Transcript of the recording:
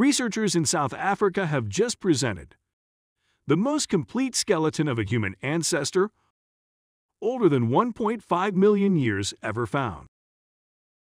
researchers in South Africa have just presented the most complete skeleton of a human ancestor older than 1.5 million years ever found.